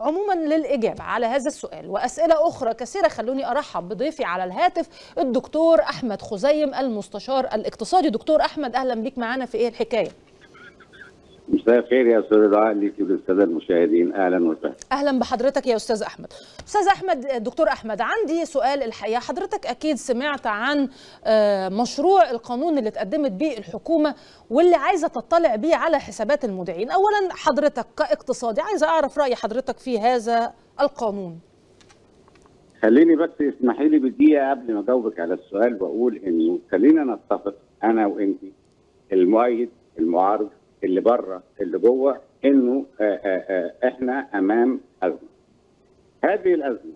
عموما للإجابة على هذا السؤال. وأسئلة أخرى كثيرة خلوني أرحب بضيفي على الهاتف الدكتور أحمد خزيم المستشار الاقتصادي. دكتور أحمد أهلا بيك معانا في إيه الحكاية؟ مساء الخير يا أستاذ دعاء ليك وللساده المشاهدين. أهلا وسهلا. أهلا بحضرتك يا أستاذ أحمد. أستاذ أحمد دكتور أحمد عندي سؤال الحقيقة. حضرتك أكيد سمعت عن مشروع القانون اللي اتقدمت بيه الحكومة واللي عايزة تطلع بيه على حسابات المودعين اولا حضرتك كاقتصادي عايزة أعرف رأي حضرتك في هذا القانون. خليني بس اسمحي لي بدقيقة قبل ما أجاوبك على السؤال. واقول إنه خلينا نتفق أنا وانت المؤيد المعارض اللي بره اللي جوه إنه آآ آآ إحنا أمام أزمة. هذه الأزمة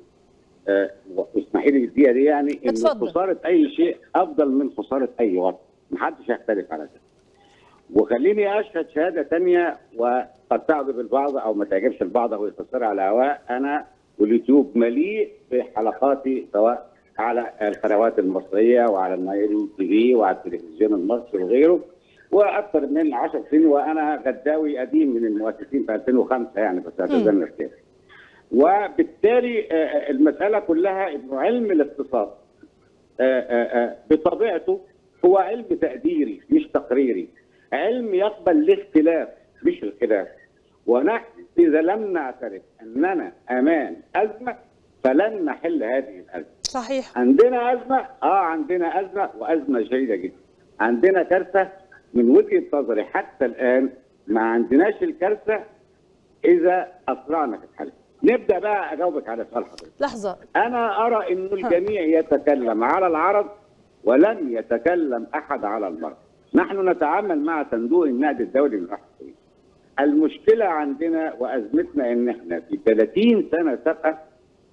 واسمحي لي الدقيقه دي يعني إن خسارة أي شيء أفضل من خسارة أي وطن، محدش يختلف على ده. وخليني أشهد شهادة ثانية وقد تعجب البعض أو ما تعجبش البعض أو يفسرها على هواء أنا واليوتيوب مليء بحلقاتي سواء على القنوات المصرية وعلى النايل تي في وعلى التلفزيون المصري وغيره وأكثر من 10 سنين وأنا غداوي قديم من المؤسسين في 2005 يعني بس اعتذرنا كتير. وبالتالي المسألة كلها انه علم الاقتصاد بطبيعته هو علم تقديري مش تقريري. علم يقبل الاختلاف مش الخلاف. ونحن إذا لم نعترف أننا امام أزمة فلن نحل هذه الأزمة. صحيح. عندنا أزمة آه عندنا أزمة وأزمة شديده جدا. عندنا كارثة من وجهة نظري حتى الآن ما عندناش الكارثة إذا أسرعنا في الحل. نبدأ بقى أجاوبك على سؤال حضرتك. لحظة أنا أرى انه الجميع يتكلم على العرض ولم يتكلم أحد على المرض. نحن نتعامل مع صندوق النقد الدولي من الحكومة. المشكلة عندنا وأزمتنا إن إحنا في 30 سنة سابقة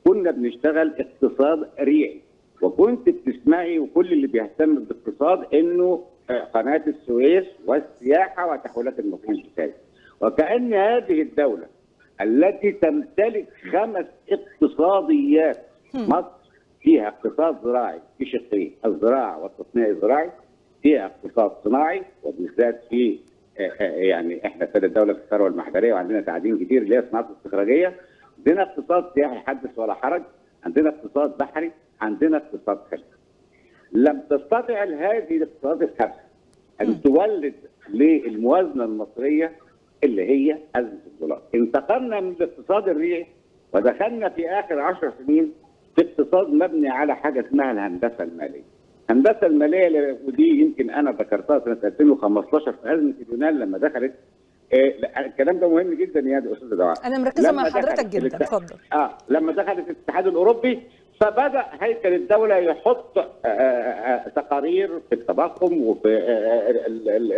كنا بنشتغل اقتصاد ريعي وكنت بتسمعي وكل اللي بيهتم بالاقتصاد إنه قناة السويس والسياحة وتحولات المصريين الكتابي وكأن هذه الدولة التي تمتلك خمس اقتصاديات مصر فيها اقتصاد زراعي في شقين الزراعة والتصنيع الزراعي فيها اقتصاد صناعي وبالذات في يعني إحنا سيد الدولة في الثروة المحجريه وعندنا تعدين كتير اللي هي الصناعات الاستخراجية. عندنا اقتصاد سياحي حدث ولا حرج عندنا اقتصاد بحري عندنا اقتصاد خليجي لم تستطع هذه الاقتصادات الخمسة أن تولد للموازنة المصرية اللي هي أزمة الدولار. انتقلنا من الاقتصاد الريعي ودخلنا في آخر 10 سنين في اقتصاد مبني على حاجة اسمها الهندسة المالية. الهندسة المالية ودي يمكن أنا ذكرتها سنة 2015 في أزمة اليونان لما دخلت. آه الكلام ده مهم جدا يا أستاذ دعاء أنا مركزة مع حضرتك جدا. اتفضل. آه لما دخلت الاتحاد الأوروبي فبدأ هيكل الدولة يحط آآ آآ تقارير في التضخم وفي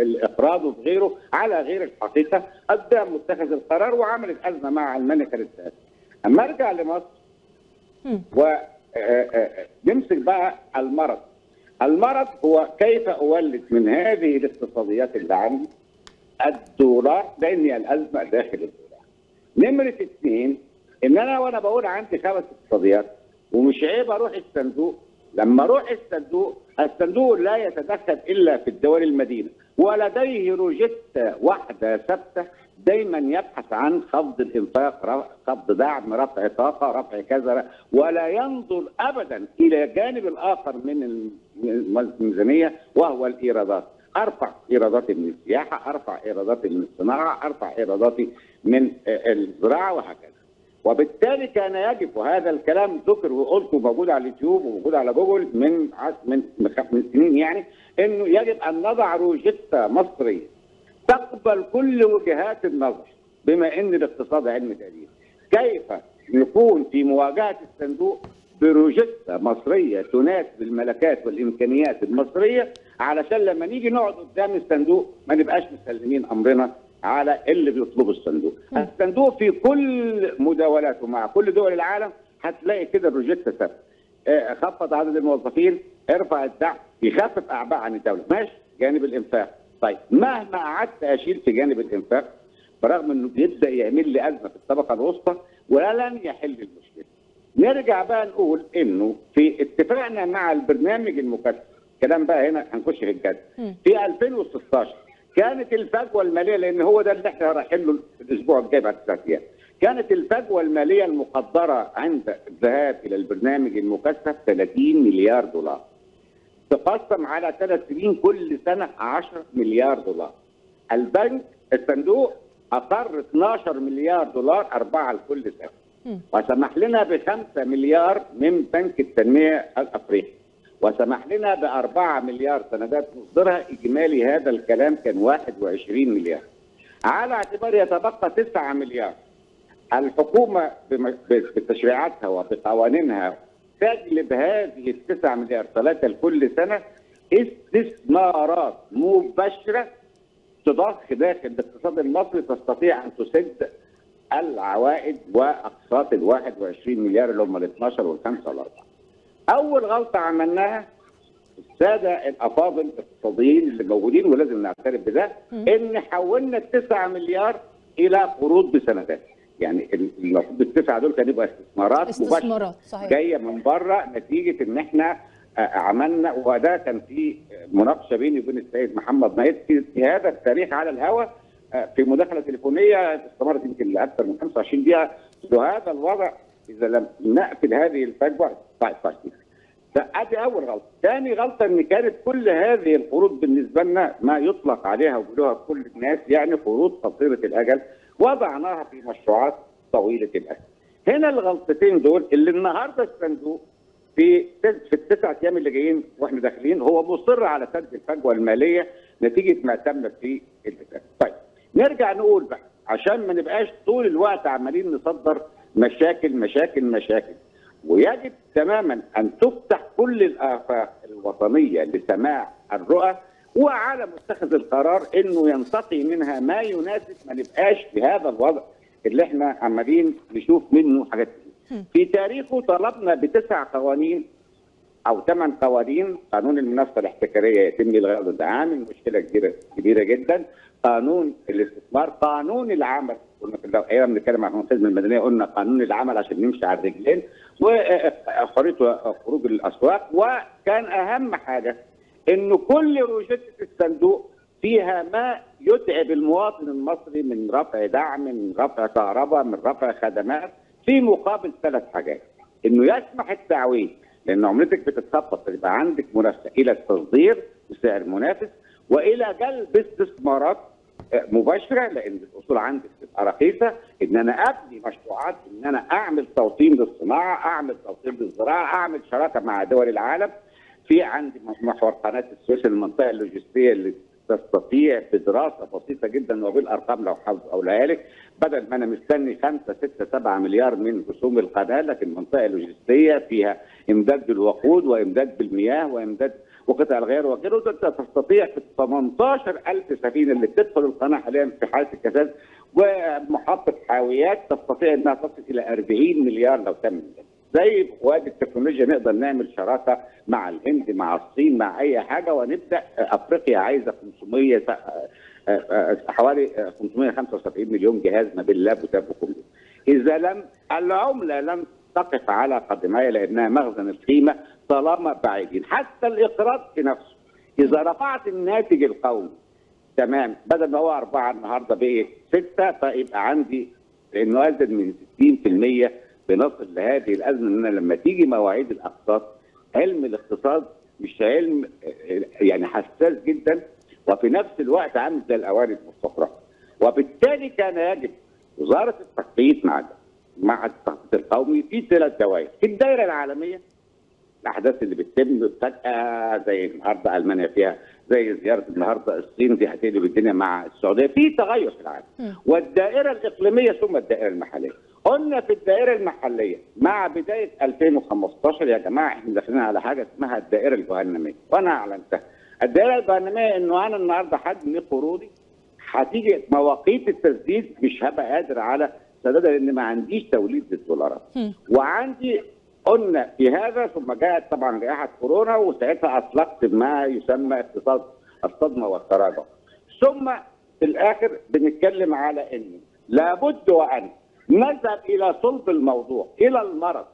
الإقراض وفي غيره على غير الحقيقة. ادى متخذ القرار وعملت أزمة مع المانيا كانت أما ارجع لمصر ونمسك بقى المرض. المرض هو كيف أولد من هذه الاقتصاديات اللي عندي؟ الدولار لاني الأزمة داخل الدولار. نمرة اثنين إن أنا وأنا بقول عندي خمس اقتصاديات ومش عيب أروح الصندوق. لما أروح الصندوق الصندوق لا يتدخل إلا في الدول المدينة. ولديه روجيتا واحدة ثابتة دايما يبحث عن خفض الإنفاق خفض دعم رفع طاقة رفع كذا ولا ينظر ابدا إلى الجانب الآخر من الميزانية وهو الإيرادات. أرفع ايراداتي من السياحة أرفع ايراداتي من الصناعة أرفع ايراداتي من الزراعة وهكذا. وبالتالي كان يجب وهذا الكلام ذكر وقلته موجود على اليوتيوب وموجود على جوجل من من من سنين يعني إنه يجب أن نضع روجيتا مصرية تقبل كل وجهات النظر بما إن الاقتصاد علم تقدير كيف نكون في مواجهة الصندوق بروجيتا مصرية تناسب الملكات والإمكانيات المصرية علشان لما نيجي نقعد قدام الصندوق ما نبقاش مسلمين أمرنا على اللي بيطلبه الصندوق. الصندوق في كل مداولاته مع كل دول العالم هتلاقي كده الروجيتا ثابته. آه خفض عدد الموظفين، ارفع الدعم، يخفف أعباء عن الدولة، ماشي جانب الإنفاق. طيب مهما قعدت اشيل في جانب الإنفاق برغم إنه بيبدأ يعمل لي أزمة في الطبقة الوسطى ولن يحل المشكلة. نرجع بقى نقول إنه في اتفاقنا مع البرنامج المكثف كلام بقى هنا هنخش في الجد في 2016 كانت الفجوة المالية لأن هو ده اللي إحنا رايحين له الأسبوع الجاي بعد ثلاث أيام كانت الفجوة المالية المقدرة عند الذهاب إلى البرنامج المكثف 30 مليار دولار. تقسم على ثلاث سنين كل سنة 10 مليار دولار. البنك الصندوق أقر 12 مليار دولار أربعة لكل سنة. وسمح لنا ب 5 مليار من بنك التنمية الأفريقي. وسمح لنا ب 4 مليار سندات نصدرها إجمالي هذا الكلام كان 21 مليار على اعتبار يتبقى 9 مليار الحكومة بتشريعاتها وبقوانينها تجلب هذه التسع مليار ثلاثة لكل سنة استثمارات مباشرة تضخ داخل الاقتصاد المصري تستطيع أن تسد العوائد وأقساط ال 21 مليار اللي هم ال 12 وال 5 وال 4. أول غلطة عملناها الساده الأفاضل الاقتصاديين اللي موجودين ولازم نعترف بده إن حولنا التسعة مليار إلى قروض بسندات. يعني المفروض التسعة دول كانوا يبقى استثمارات استثمارات صحيح. جاية من بره نتيجة إن إحنا آه، عملنا وده كان في مناقشة بيني وبين السيد محمد نايف في هذا التاريخ على الهواء آه، في مداخلة تليفونية استمرت يمكن لأكثر من 25 دقيقة. وهذا الوضع إذا لم نقفل هذه الفجوة طيب طيب فأدي أول غلطة، ثاني غلطة إن كانت كل هذه القروض بالنسبة لنا ما يطلق عليها وبيقولوها كل الناس يعني قروض قصيرة الأجل وضعناها في مشروعات طويلة الأجل. هنا الغلطتين دول اللي النهارده الصندوق في في التسع أيام اللي جايين وإحنا داخلين هو مصر على سد الفجوة المالية نتيجة ما تم في الاتفاق. طيب نرجع نقول بقى عشان ما نبقاش طول الوقت عمالين نصدر مشاكل مشاكل مشاكل ويجب تماما أن تفتح كل الآفاق الوطنية لسماع الرؤى وعلى متخذ القرار إنه ينتقي منها ما يناسب ما نبقاش في هذا الوضع اللي إحنا عمالين نشوف منه حاجات كتير. في تاريخه طلبنا بتسع قوانين أو ثمان قوانين. قانون المنافسه الاحتكارية يتم إلغاء ضد عامل مشكله كبيره كبيرة جدا. قانون الاستثمار قانون العمل. كنا في الأيام بنتكلم عن الخدمه المدنية. قلنا قانون العمل عشان نمشي على الرجلين. وحريه خروج الأسواق. وكان أهم حاجة انه كل روشتة الصندوق فيها ما يتعب المواطن المصري من رفع دعم من رفع كهرباء من رفع خدمات في مقابل ثلاث حاجات. إنه يسمح التعويض لأن عملتك بتتخفض فيبقى عندك منافسه إلى التصدير بسعر منافس وإلى جلب استثمارات مباشرة لأن الأصول عندك تبقى رخيصة إن أنا أبني مشروعات إن أنا أعمل توطين للصناعة، أعمل توطين للزراعة، أعمل شراكة مع دول العالم. في عندي محور قناة السويس المنطقة اللوجستية اللي تستطيع بدراسه بسيطة جدا وبالارقام لو حافظ أو لك بدل ما أنا مستني 5 6 7 مليار من رسوم القناة لكن المنطقة اللوجستيه فيها إمداد بالوقود وإمداد بالمياه وإمداد وقطع الغيار وغيره. أنت تستطيع في 18000 سفينة اللي بتدخل القناة حاليا في حالة الكساد ومحطة حاويات تستطيع إنها تصل إلى 40 مليار لو تم زي وادي التكنولوجيا نقدر نعمل شراكة مع الهند مع الصين مع أي حاجة ونبدأ أفريقيا عايزة 500 حوالي 575 مليون جهاز ما بين اللاب وتاب وكله. إذا لم العملة لم تقف على قدميها لأنها مخزن القيمه طالما بعيدين حتى الإقراض في نفسه إذا رفعت الناتج القومي تمام بدل ما هو أربعة النهارده بقي ستة فيبقى عندي لأنه أزيد من 60% بنصل لهذه إن أنا لما تيجي مواعيد الأقساط علم الاقتصاد مش علم يعني حساس جدا وفي نفس الوقت عامل زي الأواني المستقرة. وبالتالي كان يجب وزارة التخطيط مع مع التخطيط القومي في ثلاث دوائر. في الدائرة العالمية الأحداث اللي بتتم فجأة زي النهارده ألمانيا فيها زي زيارة النهارده الصين دي هتقلب الدنيا مع السعودية. في تغير في العالم. والدائرة الإقليمية ثم الدائرة المحلية. قلنا في الدائرة المحلية مع بداية 2015 يا جماعة إحنا داخلين على حاجة اسمها الدائرة الجهنميه وأنا أعلنتها. الدائرة الجهنميه انه أنا النهارده حجم قروضي هتيجي مواقيت التسديد مش هبقى قادر على سدادها لأن ما عنديش توليد للدولارات. وعندي قلنا في هذا ثم جاءت طبعا جائحه كورونا وساعتها أطلقت ما يسمى اقتصاد الصدمه والتراجع. ثم في الآخر بنتكلم على إن لابد وأن نذهب إلى صلب الموضوع إلى المرض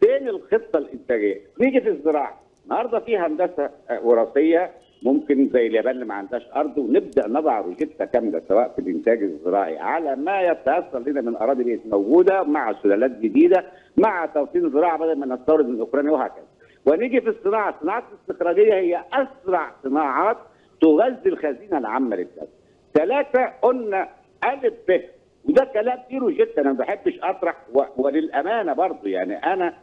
فين الخطة الإنتاجية؟ نيجي في الزراعة النهارده في هندسة وراثية ممكن زي اليابان اللي ما عندهاش أرض ونبدأ نضع روجيتا كاملة سواء في الإنتاج الزراعي على ما يتيسر لنا من أراضي بقت موجودة مع سلالات جديدة مع توطين زراعة بدل ما نستورد من أوكرانيا وهكذا. ونيجي في الصناعة، الصناعات الاستخراجية هي أسرع صناعات تغذي الخزينة العامة للدوله. ثلاثة قلنا ألف ب وده كلام كتير جدا أنا ما بحبش أطرح. وللأمانة برضه يعني أنا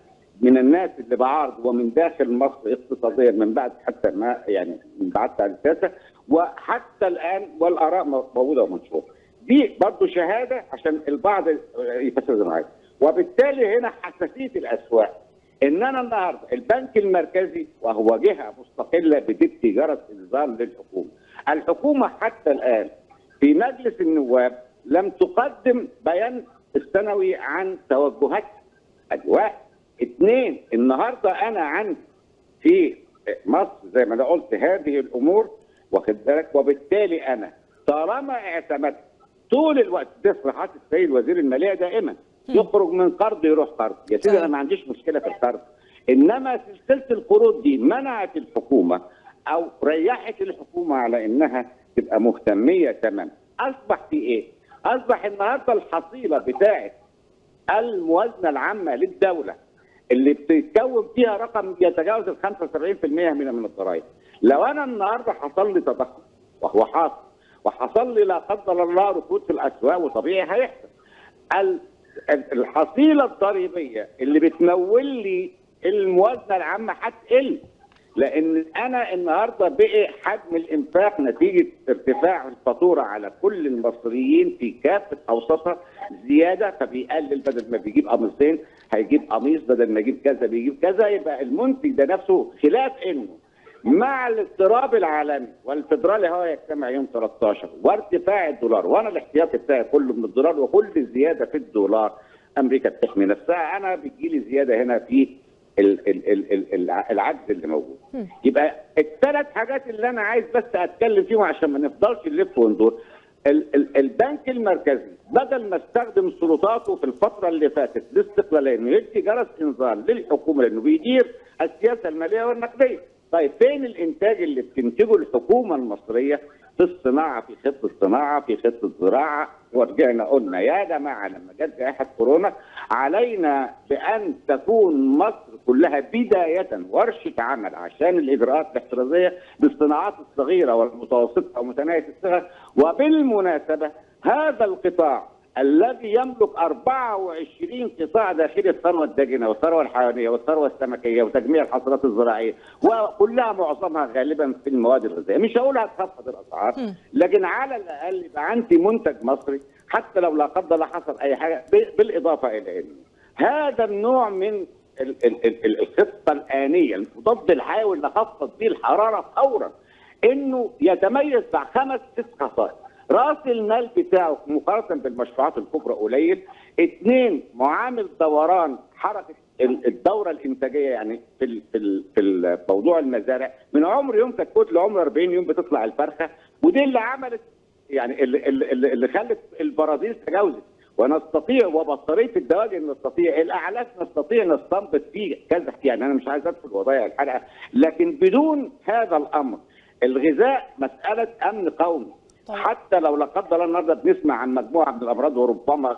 من الناس اللي بعارض ومن داخل مصر اقتصاديا من بعد حتى ما يعني من بعد السياسة وحتى الآن والآراء موجودة ومنشورة. دي برضه شهادة عشان البعض يفسر عايز وبالتالي هنا حساسية الأسواق إن أنا النهارده البنك المركزي وهو جهة مستقلة بتدي جرس انذار للحكومة. الحكومة حتى الآن في مجلس النواب لم تقدم بيان السنوي عن توجهاتها. ادي واحد. اثنين النهارده أنا عندي في مصر زي ما أنا قلت هذه الأمور واخد بالك وبالتالي أنا طالما اعتمدت طول الوقت تصريحات السيد وزير المالية دائما يخرج من قرض يروح قرض يا سيدي أنا ما عنديش مشكلة في القرض إنما سلسلة القروض دي منعت الحكومة أو ريحت الحكومة على إنها تبقى مهتمية تماما اصبح في إيه؟ أصبح النهارده الحصيلة بتاعه الموازنة العامة للدولة اللي بتتكون فيها رقم يتجاوز ال 75% من من الضرائب. لو أنا النهارده حصل لي تضخم وهو حاصل وحصل لي لا قدر الله ركود في الأسواق وطبيعي هيحصل. الحصيلة الضريبية اللي بتمول لي الموازنة العامة هتقل لأن أنا النهارده بقي حجم الإنفاق نتيجة ارتفاع الفاتورة على كل المصريين في كافة اوساطها زيادة فبيقلل بدل ما بيجيب قميصين هيجيب قميص بدل ما يجيب كذا بيجيب كذا يبقى المنتج ده نفسه خلاف إنه مع الاضطراب العالمي والفدرالي هو يجتمع يوم 13 وارتفاع الدولار وأنا الاحتياطي بتاعي كله من الدولار وكل زيادة في الدولار أمريكا بتحمي نفسها أنا بتجيلي زيادة هنا في العجز اللي موجود. يبقى الثلاث حاجات اللي أنا عايز بس أتكلم فيهم عشان ما نفضلش نلف وندور. ال ال البنك المركزي بدل ما استخدم سلطاته في الفترة اللي فاتت لاستقلالية انه يدي جرس إنذار للحكومة لأنه بيدير السياسة المالية والنقدية. طيب فين الإنتاج اللي بتنتجه الحكومة المصرية؟ في الصناعة في خطه الصناعة في خطه الزراعة. ورجعنا قلنا يا جماعة لما جت جائحة كورونا علينا بأن تكون مصر كلها بداية ورشة عمل عشان الإجراءات الاحترازية بالصناعات الصغيرة والمتوسطة ومتناهية الصغر. وبالمناسبة هذا القطاع الذي يملك 24 قطاع داخلي الثروة الداجنه والثروة الحيوانية والثروة السمكية وتجميع الحصولات الزراعية وكلها معظمها غالبا في المواد الغذائية. مش هقول هتخفض الأسعار لكن على الأقل يبقى عندي منتج مصري حتى لو لا قدر الله حصل أي حاجة بالإضافة إلى انه هذا النوع من الخطة الآنية المضاد الحيوي اللي خفض به الحرارة فورا إنه يتميز مع خمس ست خصائص. رأس المال بتاعه مقارنة بالمشروعات الكبرى قليل. اثنين معامل دوران حركة الدورة الإنتاجية يعني في في في موضوع المزارع. من عمر يوم كتكوت لعمر 40 يوم بتطلع الفرخة. ودي اللي عملت يعني اللي, اللي, خلت البرازيل تجاوزت. ونستطيع وبطارية الدواجن نستطيع الأعلاف نستطيع نستنبط فيه كذا يعني أنا مش عايز أدخل وضيع الحلقة لكن بدون هذا الأمر الغذاء مسألة أمن قومي. طيب. حتى لو لا قدر الله النهارده بنسمع عن مجموعة من الامراض وربما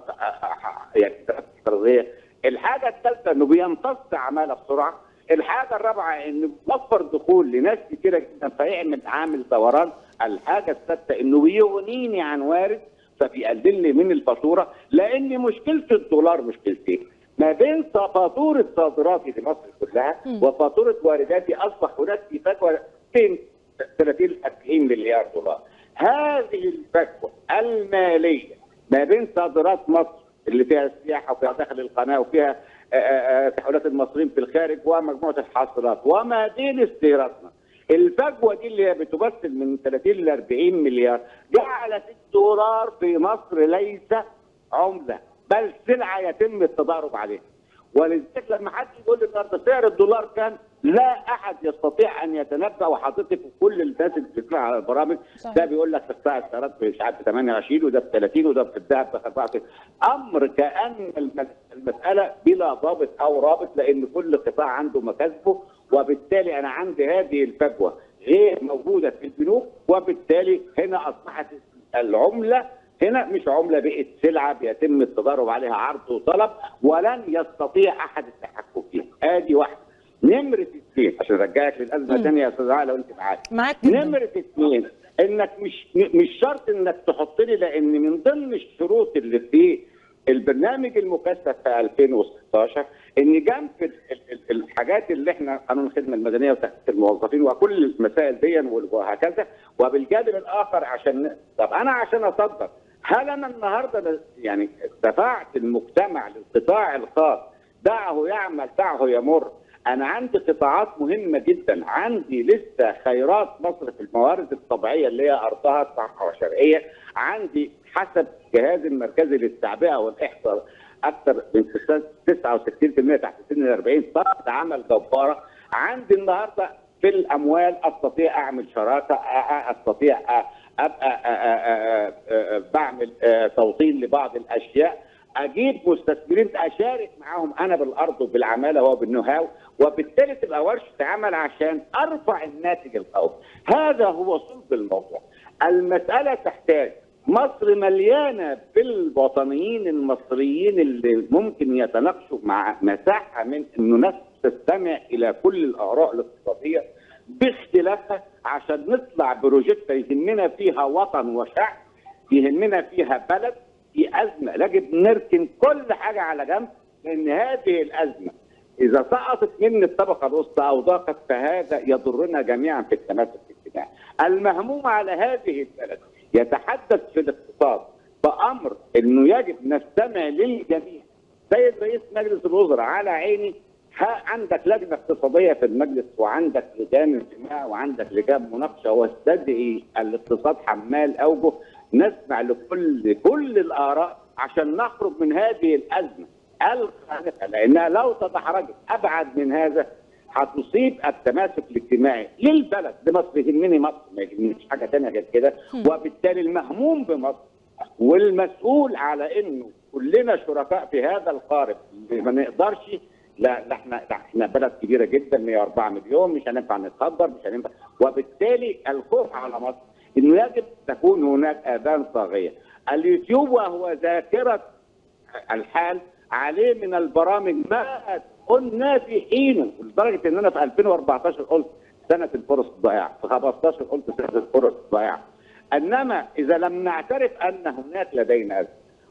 يعني افتراضيه الحاجة الثالثة إنه بيمتص عماله بسرعة. الحاجة الرابعة إنه بيوفر دخول لناس كثيره جدا فيعمل عامل دوران. الحاجة السادسه إنه بيغنيني عن وارد فبيقلل لي من الفاتورة. لأن مشكلة الدولار مشكلتين. ما بين فاتورة صادراتي في مصر كلها وفاتورة وارداتي أصبح هناك في فجوه بين 30 40 مليار دولار. هذه الفجوه المالية ما بين صادرات مصر اللي فيها السياحه وفيها دخل القناه وفيها تحويلات المصريين في الخارج ومجموعة الحاصلات وما بين استيرادنا. الفجوه دي اللي بتمثل من 30 ل 40 مليار جعلت الدولار في مصر ليس عملة بل سلعة يتم التضارب عليها. ولذلك لما حد يقول لي النهارده سعر الدولار كان لا أحد يستطيع أن يتنبأ وحضرتك كل الناس اللي بتطلع على البرامج. ده بيقول لك في قطاع السيارات مش عارف ب 28 وده ب 30 وده في الذهب ب 24 أمر كأن المسألة بلا ضابط أو رابط لأن كل قطاع عنده مكاسبه وبالتالي أنا عندي هذه الفجوة غير موجودة في البنوك وبالتالي هنا أصبحت العملة هنا مش عملة بقت سلعة بيتم التضارب عليها عرض وطلب ولن يستطيع أحد التحكم فيها ادي واحدة نمرة اثنين عشان أرجعك للأزمة الثانية يا أستاذ علاء لو انت معايا. معاك نمرة اثنين إنك مش مش شرط إنك تحط لي لأن من ضمن الشروط اللي في البرنامج المكثف في 2016 إن جنب ال- ال- ال- الحاجات اللي إحنا قانون الخدمة المدنية وتحقيق الموظفين وكل المسائل دي وهكذا وبالجانب الآخر عشان طب أنا عشان أصدر هل أنا النهارده يعني دفعت المجتمع للقطاع الخاص؟ دعه يعمل دعه يمر. أنا عندي قطاعات مهمه جدا عندي لسه خيرات مصر في الموارد الطبيعيه اللي هي ارضها الصحراء والشرقيه عندي حسب الجهاز المركزي للتعبئه والاحصاء أكثر من 69% تحت سن ال 40 طاقه عمل جباره عندي النهارده في الاموال استطيع اعمل شراكه استطيع ابقى بعمل توطين لبعض الاشياء أجيب مستثمرين أشارك معاهم أنا بالأرض وبالعمالة وبالنو هاو وبالتالي تبقى ورشة عمل عشان أرفع الناتج القومي هذا هو صلب الموضوع. المسألة تحتاج مصر مليانة بالوطنيين المصريين اللي ممكن يتناقشوا مع مساحة من إنه ناس تستمع إلى كل الآراء الاقتصادية باختلافها عشان نطلع بروجيكت يهمنا فيها وطن وشعب يهمنا فيها بلد في أزمة يجب نركن كل حاجة على جنب لأن هذه الأزمة إذا سقطت من الطبقة الوسطى أو ضاقت فهذا يضرنا جميعا في التماسك الاجتماعي. المهموم على هذه البلد يتحدث في الاقتصاد بأمر إنه يجب نستمع للجميع. سيد رئيس مجلس الوزراء على عيني عندك لجنة اقتصادية في المجلس وعندك لجان اجتماع وعندك لجان مناقشة واستدعي الاقتصاد حمال اوجه نسمع لكل كل الآراء عشان نخرج من هذه الأزمة الخانقه لأنها لو تدحرجت أبعد من هذا هتصيب التماسك الاجتماعي للبلد لمصر يهمني مصر ما يهمنيش حاجة ثانية غير كده. وبالتالي المهموم بمصر والمسؤول على إنه كلنا شركاء في هذا القارب. ما نقدرش لا لا إحنا لا إحنا بلد كبيرة جدا 104 مليون مش هننفع نتصدر مش هننفع وبالتالي الخوف على مصر انه يجب تكون هناك آذان صاغية. اليوتيوب وهو ذاكرة الحال عليه من البرامج ما قلنا في حينه لدرجة ان أنا في 2014 قلت سنة الفرص الضائعه، في 15 قلت سنة الفرص الضائعه. إنما إذا لم نعترف أن هناك لدينا ازمه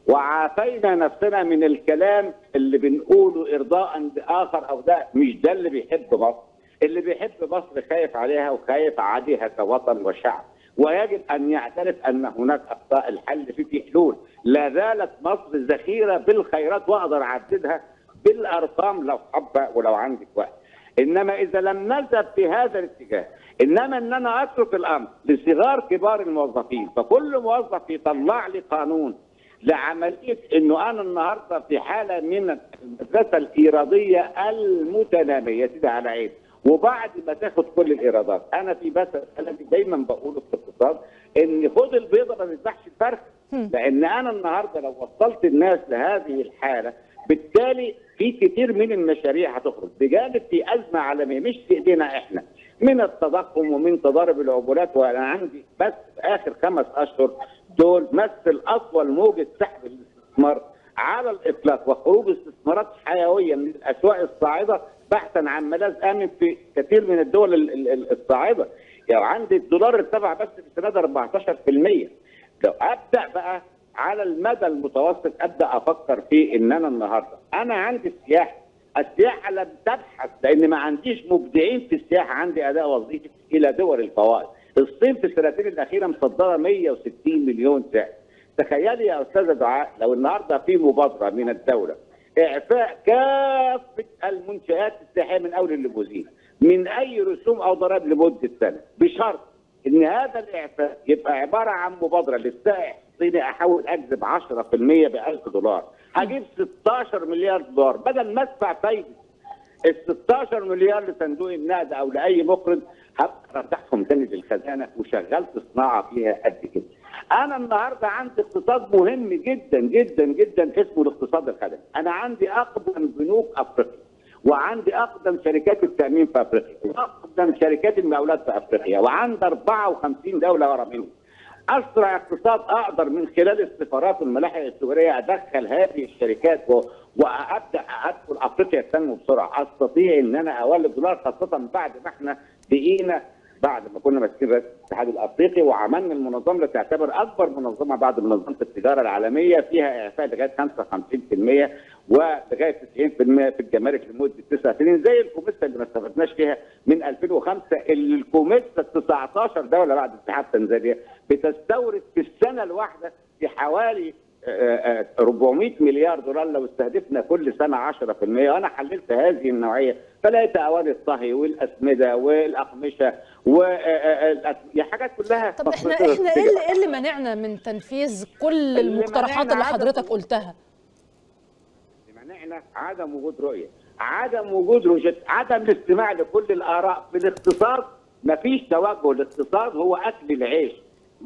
وعافينا نفسنا من الكلام اللي بنقوله إرضاء بآخر أو ده مش ده اللي بيحب مصر. اللي بيحب مصر خايف عليها وخايف عليها كوطن وشعب. ويجب أن يعترف أن هناك أخطاء الحل في في حلول لا زالت مصر ذخيرة بالخيرات وأقدر أعددها بالأرقام لو حابه ولو عندك وقت. إنما إذا لم نذهب في هذا الاتجاه إنما ان أنا أترك الأمر لصغار كبار الموظفين. فكل موظف يطلع لي قانون لعملية إنه أنا النهارده في حالة من المدرسة الإيرادية المتنامية. سيدي على عيب وبعد ما تاخد كل الإيرادات أنا في بس أنا دايما بقوله في الاقتصاد إن خد البيضة ما تذبحش الفرخ لأن أنا النهارده لو وصلت الناس لهذه الحالة بالتالي في كتير من المشاريع هتخرج. بجانب في أزمة عالمية مش في إيدينا إحنا. من التضخم ومن تضارب العمولات وأنا عندي بس آخر خمس أشهر دول مثل اطول موجة سحب الاستثمار على الإطلاق وخروج استثمارات حيوية من الاسواق الصاعدة بحثا عن ملاذ آمن في كثير من الدول الصاعدة. يعني عندي الدولار ارتفع بس في السنة ده 14% لو أبدأ بقى على المدى المتوسط أبدأ أفكر في ان أنا النهارده. أنا عندي السياحه السياحه لم تبحث لأن ما عنديش مبدعين في السياحة. عندي أداء وظيفي إلى دول الفوائد. الصين في السنتين الأخيرة مصدرة 160 مليون سائح تخيلي يا أستاذة دعاء لو النهارده في مبادرة من الدولة إعفاء كافة المنشآت السياحية من أول الليموزين. من أي رسوم أو ضرائب لمدة سنة بشرط إن هذا الإعفاء يبقى عبارة عن مبادرة للسائح الصيني أحاول أجذب 10% ب 1000 دولار. هجيب 16 مليار دولار. بدل ما أدفع فايدة ال 16 مليار لصندوق النقد أو لأي مقرض هبقى ارجعهم تاني للخزانة وشغلت صناعة فيها قد كده. أنا النهارده عندي اقتصاد مهم جدا جدا جدا اسمه الاقتصاد الخدمي، أنا عندي أقدم بنوك أفريقيا. وعندي أقدم شركات التأمين في أفريقيا وأقدم شركات المقاولات في أفريقيا وعندي 54 دولة ورا مني أسرع اقتصاد أقدر من خلال السفارات والملاحق التجاريه أدخل هذه الشركات و... وأبدأ أدخل أفريقيا تنمو بسرعة. أستطيع إن أنا أولد دولار خاصة بعد ما إحنا بقينا بعد ما كنا ماسكين رئاسه الاتحاد الافريقي وعملنا المنظمة اللي تعتبر أكبر منظمة بعد منظمة التجارة العالمية فيها إعفاء لغاية 55% ولغاية 90% في الجمارك لمدة تسع سنين زي الكوميسا اللي ما استفدناش فيها من 2005 اللي الكوميسا 19 دولة بعد اتحاد تنزانيا بتستورد في السنة الواحدة في حوالي 400 مليار دولار لو استهدفنا كل سنة 10% وأنا حللت هذه النوعية. فلقيت أواني الطهي والأسمدة والأقمشة وحاجات كلها طب إحنا إحنا إيه اللي, إيه اللي منعنا من تنفيذ كل المقترحات اللي حضرتك قلتها؟ اللي منعنا عدم وجود رؤية. عدم وجود روجيت عدم الاستماع لكل الآراء. في الاقتصاد مفيش توجه. الاقتصاد هو أكل العيش.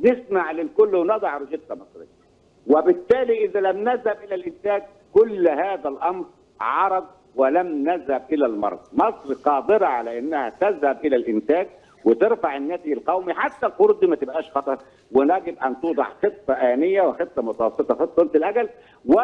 نسمع للكل ونضع روجيتا مصرية. وبالتالي إذا لم نذهب إلى الإنتاج كل هذا الأمر عرض ولم نذهب إلى المرض. مصر قادرة على إنها تذهب إلى الإنتاج وترفع الناتج القومي حتى القروض دي ما تبقاش خطر. ونجب أن توضع خطة آنية وخطة متوسطة خطة طولة الأجل و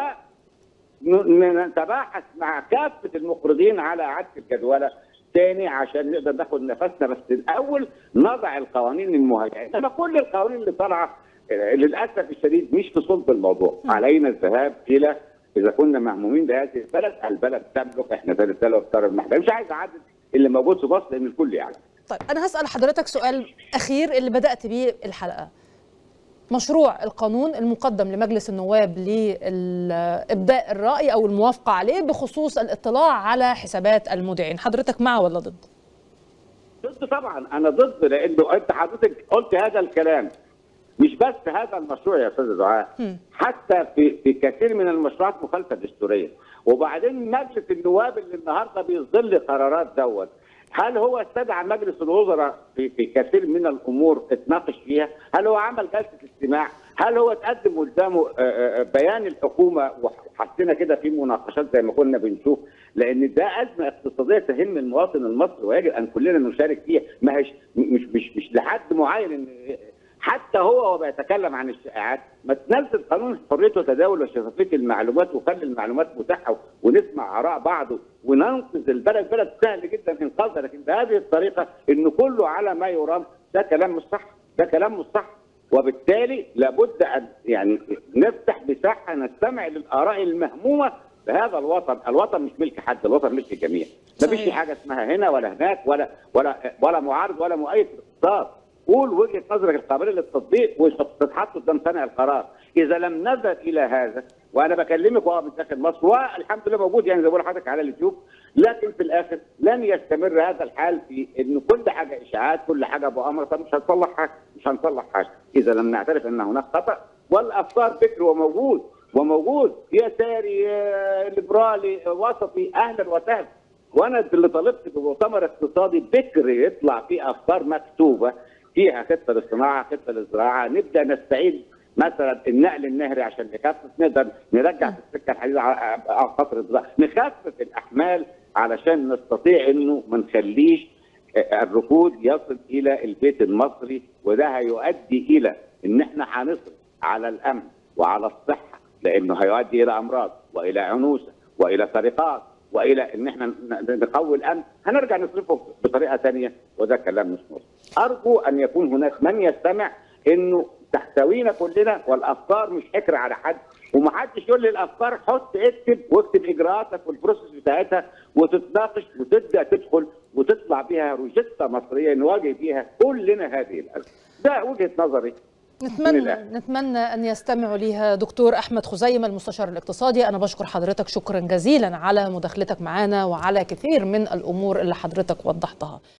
نتباحث مع كافة المقرضين على اعاده الجدولة تاني عشان نقدر ناخد نفسنا. بس الأول نضع القوانين المهيئة. انما كل القوانين اللي طالعة للأسف الشديد مش في صلب الموضوع. علينا الذهاب إلى إذا كنا مهمومين بهذه البلد البلد تملك إحنا دوله اختار المحكمه مش عايز أعدد اللي موجود في مصر لأن الكل يعلم طيب أنا هسأل حضرتك سؤال أخير اللي بدأت بيه الحلقة. مشروع القانون المقدم لمجلس النواب لابداء الرأي أو الموافقة عليه بخصوص الاطلاع على حسابات المودعين حضرتك مع ولا ضد؟ ضد طبعا. أنا ضد لأنه أنت حضرتك قلت هذا الكلام. مش بس هذا المشروع يا أستاذ دعاء حتى في في كثير من المشروعات مخالفة دستورية. وبعدين مجلس النواب اللي النهارده لي قرارات دوت. هل هو استدعى مجلس الوزراء في في كثير من الأمور اتناقش فيها؟ هل هو عمل جلسة استماع؟ هل هو تقدم قدامه بيان الحكومة؟ وحسينا كده في مناقشات زي ما كنا بنشوف لأن ده أزمة اقتصادية تهم المواطن المصري ويجب أن كلنا نشارك فيها. ما هيش مش مش مش لحد معين إن حتى هو وهو بيتكلم عن الشائعات ما تنزل قانون حريه وتداول وشفافيه المعلومات وخلي المعلومات متاحة ونسمع آراء بعض وننقذ البلد البلد سهل جدا إنقاذها لكن بهذه الطريقة انه كله على ما يرام ده كلام مش صح ده كلام مش صح وبالتالي لابد أن يعني نفتح مساحة نستمع للآراء المهمومة بهذا الوطن، الوطن مش ملك حد، الوطن ملك الجميع. ما فيش حاجة اسمها هنا ولا هناك ولا ولا ولا معارض ولا مؤيد في الاقتصاد. قول وجهة نظرك القابلة للتطبيق وتتحط قدام صانع القرار، إذا لم نذهب إلى هذا وأنا بكلمك وهو من داخل مصر والحمد لله موجود يعني زي ما بقول لحضرتك على اليوتيوب لكن في الآخر لن يستمر هذا الحال في إن كل حاجة إشاعات كل حاجة بامر طب مش هنصلح حاجة؟ مش هنصلح حاجة. إذا لم نعترف إن هناك خطأ والأفكار فكر وموجود وموجود يساري ليبرالي وسطي أهلا وسهلا. وأنا اللي طالبت بمؤتمر اقتصادي فكر يطلع فيه أفكار مكتوبة فيها خطة للصناعة خطة للزراعة. نبدأ نستعيد مثلا النقل النهري عشان نخفف نقدر نرجع في السكة الحديد على قطر الزراعة. نخفف الأحمال علشان نستطيع إنه ما نخليش الركود يصل إلى البيت المصري وده هيؤدي إلى إن إحنا هنصرف على الأمن وعلى الصحة لأنه هيؤدي إلى أمراض وإلى عنوسة وإلى سرقات وإلى إن إحنا نقوي الأمن هنرجع نصرفه بطريقة ثانية وده كلام مش مصر. أرجو أن يكون هناك من يستمع إنه تحتوينا كلنا والأفكار مش حكر على حد ومحدش يقول لي الافكار حط اكتب واكتب إجراءاتك والبروسيس بتاعتها وتتناقش وتبدأ تدخل وتطلع بيها روجيتا مصرية نواجه بيها كلنا هذه الازمه. ده وجهة نظري نتمنى نتمنى أن يستمعوا ليها دكتور أحمد خزيمة المستشار الاقتصادي. أنا بشكر حضرتك شكرا جزيلا على مداخلتك معنا وعلى كثير من الأمور اللي حضرتك وضحتها.